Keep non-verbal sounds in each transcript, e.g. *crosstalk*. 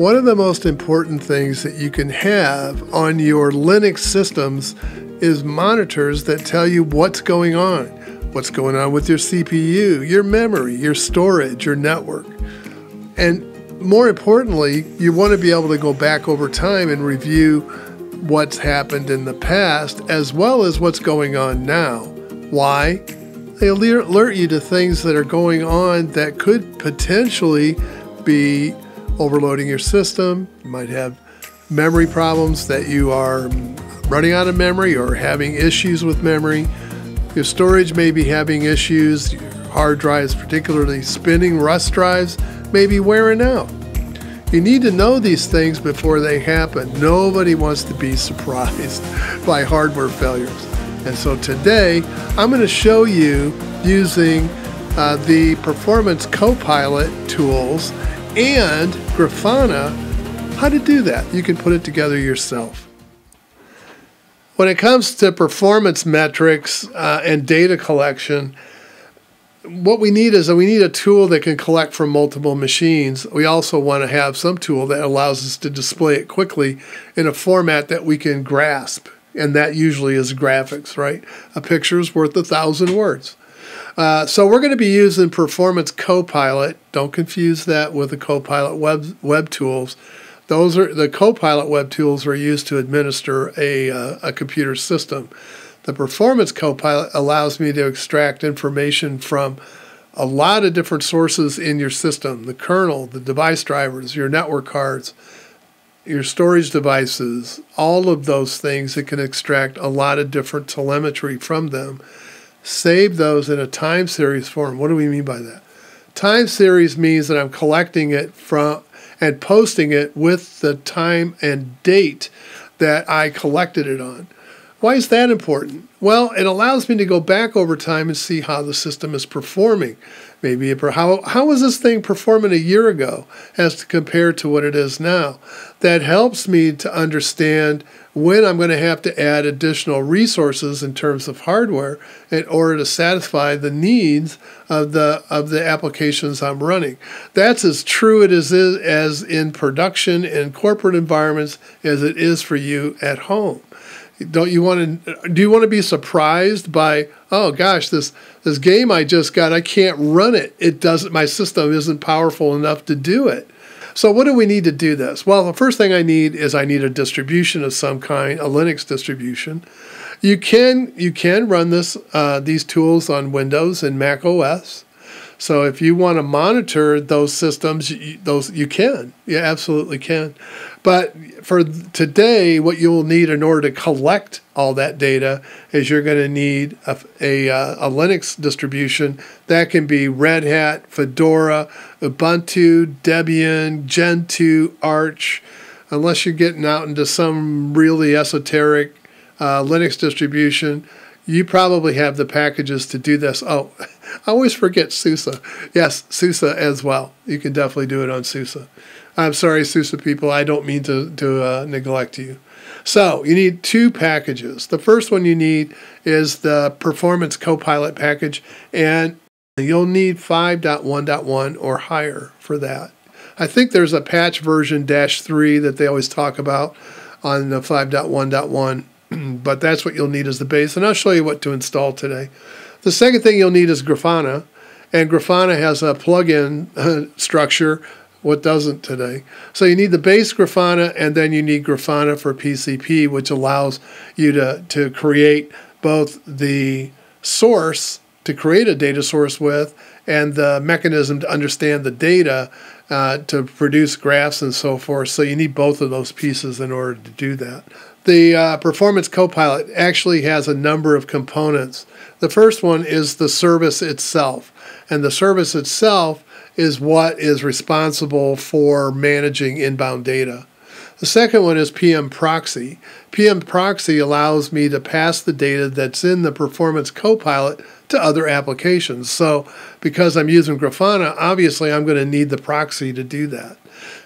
One of the most important things that you can have on your Linux systems is monitors that tell you what's going on. What's going on with your CPU, your memory, your storage, your network. And more importantly, you want to be able to go back over time and review what's happened in the past as well as what's going on now. Why? They alert you to things that are going on that could potentially be overloading your system. You might have memory problems that you are running out of memory or having issues with memory. Your storage may be having issues. Your hard drives, particularly spinning rust drives, may be wearing out. You need to know these things before they happen. Nobody wants to be *laughs* surprised by hardware failures. And so today, I'm going to show you using uh, the Performance Copilot tools and Grafana how to do that. You can put it together yourself. When it comes to performance metrics uh, and data collection, what we need is that we need a tool that can collect from multiple machines. We also want to have some tool that allows us to display it quickly in a format that we can grasp. And that usually is graphics, right? A picture is worth a thousand words. Uh, so we're going to be using Performance Copilot. Don't confuse that with the Copilot web web tools. Those are the Copilot web tools are used to administer a uh, a computer system. The Performance Copilot allows me to extract information from a lot of different sources in your system the kernel, the device drivers, your network cards, your storage devices, all of those things that can extract a lot of different telemetry from them. Save those in a time series form. What do we mean by that? Time series means that I'm collecting it from and posting it with the time and date that I collected it on. Why is that important? Well, it allows me to go back over time and see how the system is performing. Maybe how how was this thing performing a year ago as to compare to what it is now? That helps me to understand when I'm going to have to add additional resources in terms of hardware in order to satisfy the needs of the of the applications I'm running. That's as true it is as in production in corporate environments as it is for you at home. Don't you want to do you want to be surprised by oh gosh this this game i just got i can't run it. It doesn't my system isn't powerful enough to do it so what do we need to do this? Well the first thing i need is i need a distribution of some kind a linux distribution. You can you can run this uh, these tools on windows and mac os so if you want to monitor those systems, you, those you can, you absolutely can. But for today, what you will need in order to collect all that data is you're going to need a, a, uh, a Linux distribution that can be Red Hat, Fedora, Ubuntu, Debian, Gentoo, Arch. Unless you're getting out into some really esoteric uh, Linux distribution, you probably have the packages to do this. Oh, *laughs* I always forget SUSE. Yes, SUSE as well. You can definitely do it on SUSE. I'm sorry, SUSE people. I don't mean to, to uh, neglect you. So you need two packages. The first one you need is the Performance Copilot package, and you'll need 5.1.1 or higher for that. I think there's a patch version dash 3 that they always talk about on the 5.1.1, *clears throat* but that's what you'll need as the base. And I'll show you what to install today. The second thing you'll need is Grafana, and Grafana has a plugin uh, structure. What doesn't today? So you need the base Grafana, and then you need Grafana for PCP, which allows you to to create both the source to create a data source with, and the mechanism to understand the data uh, to produce graphs and so forth. So you need both of those pieces in order to do that. The uh, Performance Copilot actually has a number of components. The first one is the service itself, and the service itself is what is responsible for managing inbound data. The second one is PM Proxy. PM Proxy allows me to pass the data that's in the Performance Copilot to other applications. So, because I'm using Grafana, obviously I'm going to need the proxy to do that.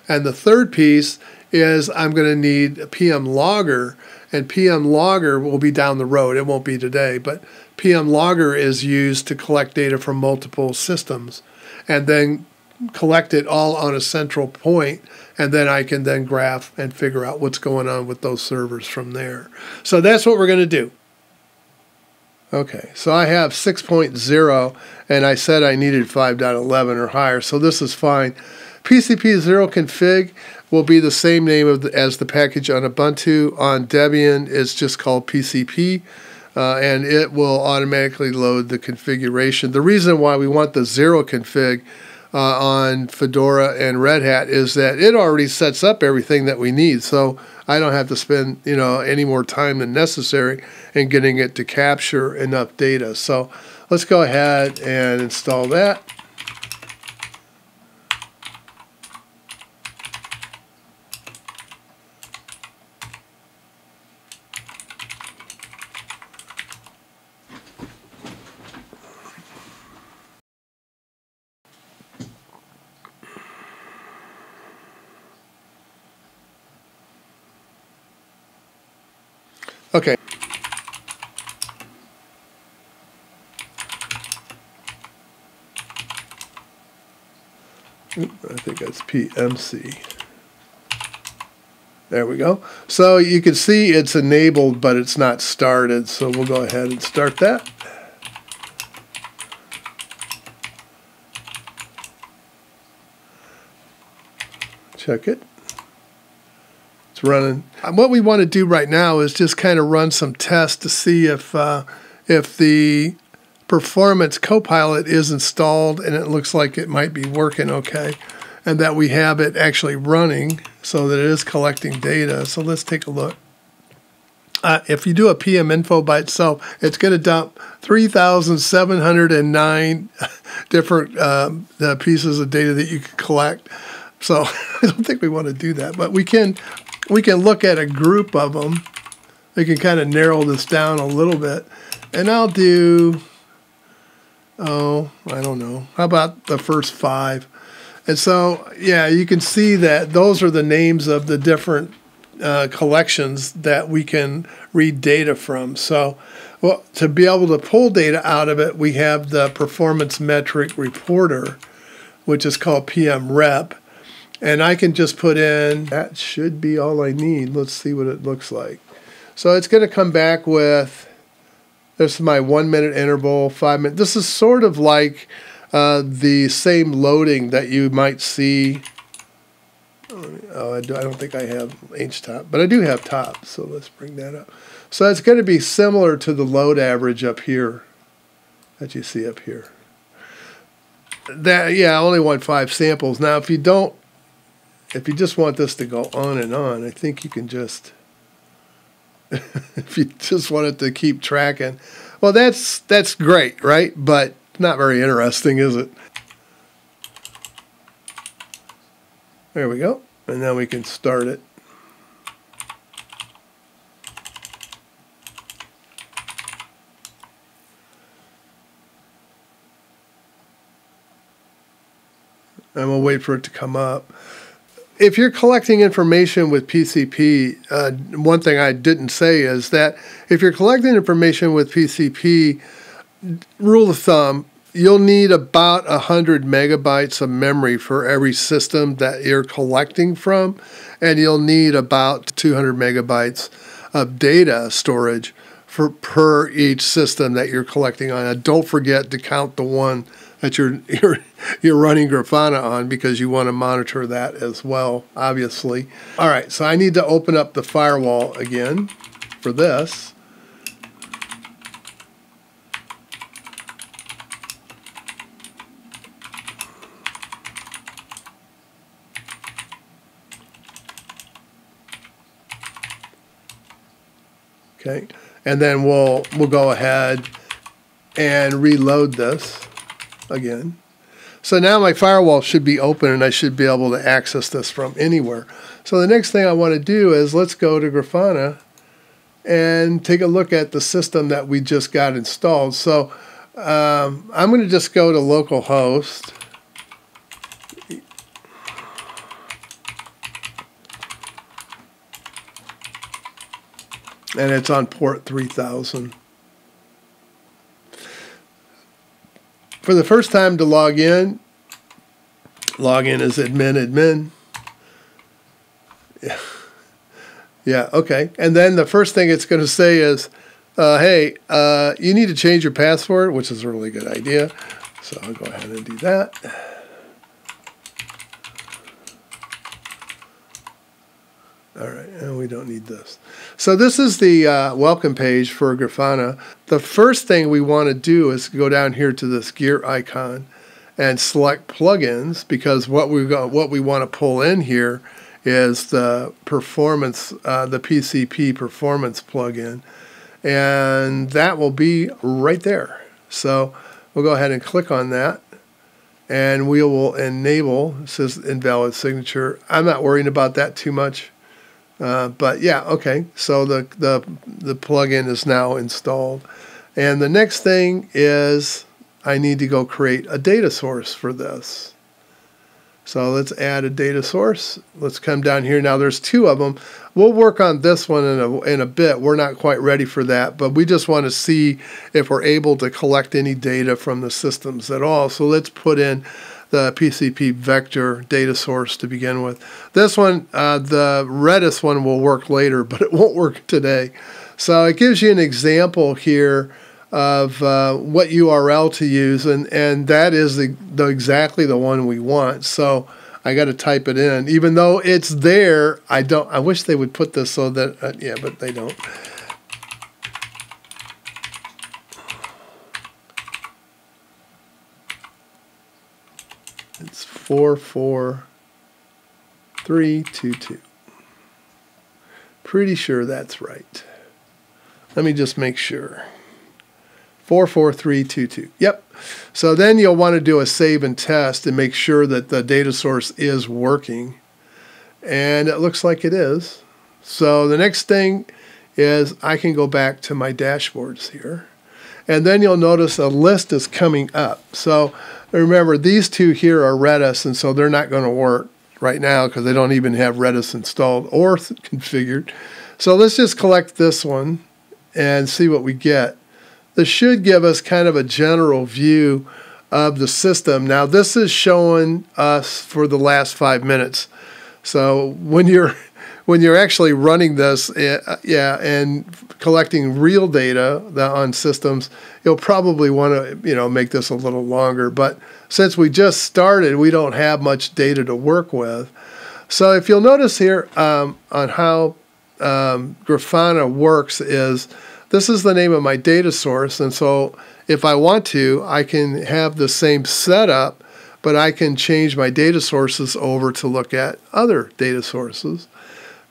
And the third piece is I'm going to need PM Logger, and PM Logger will be down the road. It won't be today, but PM Logger is used to collect data from multiple systems and then collect it all on a central point, and then I can then graph and figure out what's going on with those servers from there. So that's what we're going to do. Okay, so I have 6.0, and I said I needed 5.11 or higher, so this is fine. PCP 0 config will be the same name the, as the package on Ubuntu. On Debian, it's just called PCP uh, and it will automatically load the configuration. The reason why we want the zero config uh, on Fedora and Red Hat is that it already sets up everything that we need. So I don't have to spend you know any more time than necessary in getting it to capture enough data. So let's go ahead and install that. Okay. I think that's PMC. There we go. So you can see it's enabled, but it's not started. So we'll go ahead and start that. Check it It's running. What we want to do right now is just kind of run some tests to see if uh, if the performance copilot is installed and it looks like it might be working okay and that we have it actually running so that it is collecting data. So let's take a look. Uh, if you do a PM info by itself, it's going to dump 3,709 *laughs* different um, pieces of data that you can collect. So *laughs* I don't think we want to do that, but we can we can look at a group of them. We can kind of narrow this down a little bit. And I'll do, oh, I don't know. How about the first five? And so, yeah, you can see that those are the names of the different uh, collections that we can read data from. So, well, to be able to pull data out of it, we have the performance metric reporter, which is called PM Rep. And I can just put in, that should be all I need. Let's see what it looks like. So it's going to come back with, this is my one minute interval, five minutes. This is sort of like uh, the same loading that you might see. Oh, I, do, I don't think I have H top, but I do have top. So let's bring that up. So it's going to be similar to the load average up here that you see up here. That yeah, I only want five samples. Now, if you don't if you just want this to go on and on, I think you can just, *laughs* if you just wanted to keep tracking, well, that's that's great, right? But not very interesting, is it? There we go. And now we can start it. And we'll wait for it to come up if you're collecting information with PCP, uh, one thing I didn't say is that if you're collecting information with PCP, rule of thumb, you'll need about 100 megabytes of memory for every system that you're collecting from, and you'll need about 200 megabytes of data storage for per each system that you're collecting on. And don't forget to count the one that you're *laughs* you're you're running Grafana on because you want to monitor that as well, obviously. All right, so I need to open up the firewall again for this. Okay, and then we'll we'll go ahead and reload this again. So now my firewall should be open and I should be able to access this from anywhere. So the next thing I want to do is let's go to Grafana and take a look at the system that we just got installed. So um, I'm going to just go to localhost. And it's on port 3000. For the first time to log in, log in as admin, admin. Yeah. Yeah, okay. And then the first thing it's going to say is, uh, hey, uh, you need to change your password, which is a really good idea. So I'll go ahead and do that. All right, and we don't need this. So this is the uh, welcome page for Grafana. The first thing we want to do is go down here to this gear icon and select plugins because what we got, what we want to pull in here is the performance, uh, the PCP performance plugin, and that will be right there. So we'll go ahead and click on that and we will enable, it says invalid signature. I'm not worrying about that too much. Uh, but yeah, okay. So the, the, the plugin is now installed. And the next thing is I need to go create a data source for this. So let's add a data source. Let's come down here. Now there's two of them. We'll work on this one in a, in a bit. We're not quite ready for that, but we just want to see if we're able to collect any data from the systems at all. So let's put in the PCP vector data source to begin with. This one, uh, the Redis one will work later, but it won't work today. So it gives you an example here of uh, what URL to use, and, and that is the, the exactly the one we want. So I got to type it in, even though it's there. I don't. I wish they would put this so that uh, yeah, but they don't. It's four four three two two. Pretty sure that's right. Let me just make sure. 44322. Yep. So then you'll want to do a save and test and make sure that the data source is working. And it looks like it is. So the next thing is I can go back to my dashboards here. And then you'll notice a list is coming up. So remember, these two here are Redis, and so they're not going to work right now because they don't even have Redis installed or configured. So let's just collect this one and see what we get. This should give us kind of a general view of the system. Now, this is showing us for the last five minutes. So when you're when you're actually running this, eh, yeah, and collecting real data on systems, you'll probably want to you know make this a little longer. But since we just started, we don't have much data to work with. So if you'll notice here um, on how um, Grafana works is this is the name of my data source. And so if I want to, I can have the same setup, but I can change my data sources over to look at other data sources.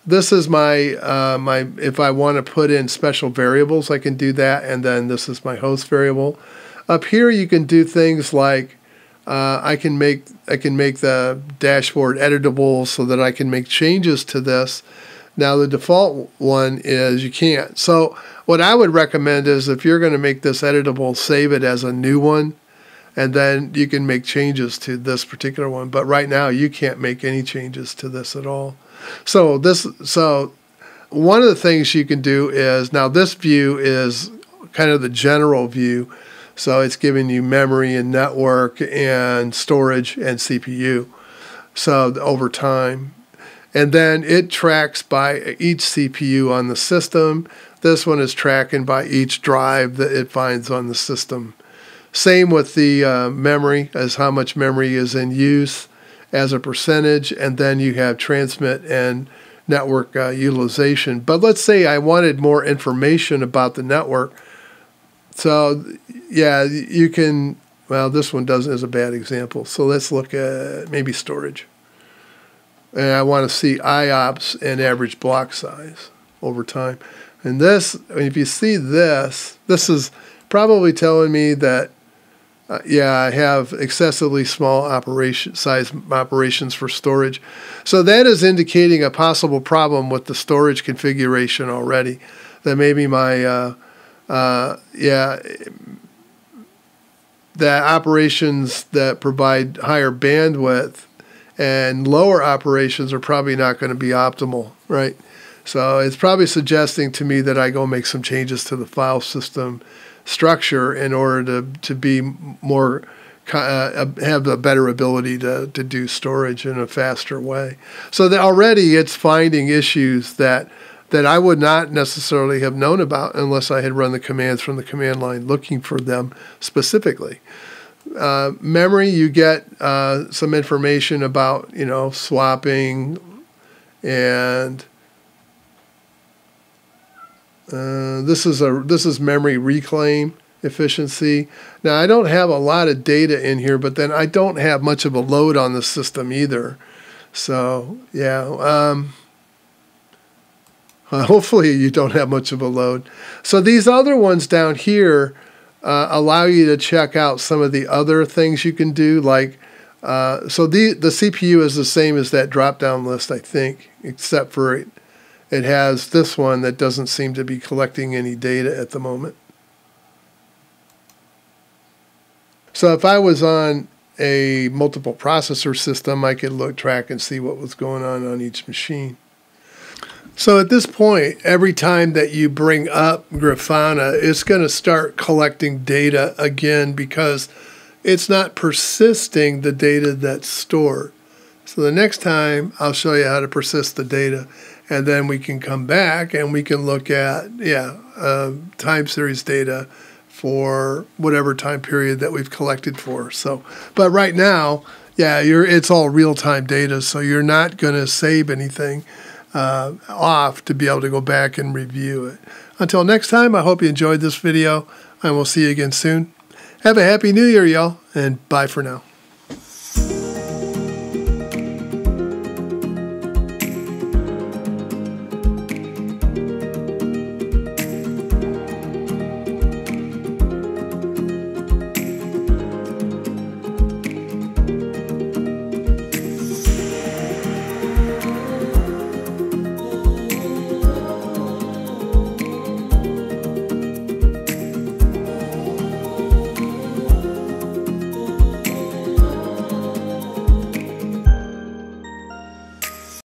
This is my, uh, my if I want to put in special variables, I can do that. And then this is my host variable. Up here, you can do things like uh, I can make I can make the dashboard editable so that I can make changes to this. Now the default one is you can't. So what I would recommend is if you're going to make this editable, save it as a new one, and then you can make changes to this particular one. But right now, you can't make any changes to this at all. So this, so one of the things you can do is now this view is kind of the general view. So it's giving you memory and network and storage and CPU. So over time, and then it tracks by each CPU on the system this one is tracking by each drive that it finds on the system. Same with the uh, memory, as how much memory is in use as a percentage, and then you have transmit and network uh, utilization. But let's say I wanted more information about the network. So, yeah, you can. Well, this one doesn't is a bad example. So let's look at maybe storage. And I want to see IOPS and average block size over time. And this, if you see this, this is probably telling me that, uh, yeah, I have excessively small operation size operations for storage. So that is indicating a possible problem with the storage configuration already. That maybe my, uh, uh, yeah, that operations that provide higher bandwidth and lower operations are probably not going to be optimal, right? So it's probably suggesting to me that I go make some changes to the file system structure in order to, to be more uh, have a better ability to, to do storage in a faster way. So that already it's finding issues that that I would not necessarily have known about unless I had run the commands from the command line looking for them specifically. Uh, memory, you get uh, some information about you know swapping and uh, this is a this is memory reclaim efficiency. Now I don't have a lot of data in here, but then I don't have much of a load on the system either. So yeah, um, uh, *laughs* hopefully you don't have much of a load. So these other ones down here uh, allow you to check out some of the other things you can do, like. Uh, so the the CPU is the same as that drop down list, I think, except for it, it has this one that doesn't seem to be collecting any data at the moment. So if I was on a multiple processor system, I could look, track, and see what was going on on each machine. So at this point, every time that you bring up Grafana, it's going to start collecting data again because it's not persisting the data that's stored. So the next time I'll show you how to persist the data and then we can come back and we can look at, yeah, uh, time series data for whatever time period that we've collected for. So, but right now, yeah, you're it's all real time data, so you're not going to save anything uh, off to be able to go back and review it. Until next time, I hope you enjoyed this video, and we'll see you again soon. Have a happy new year, y'all, and bye for now.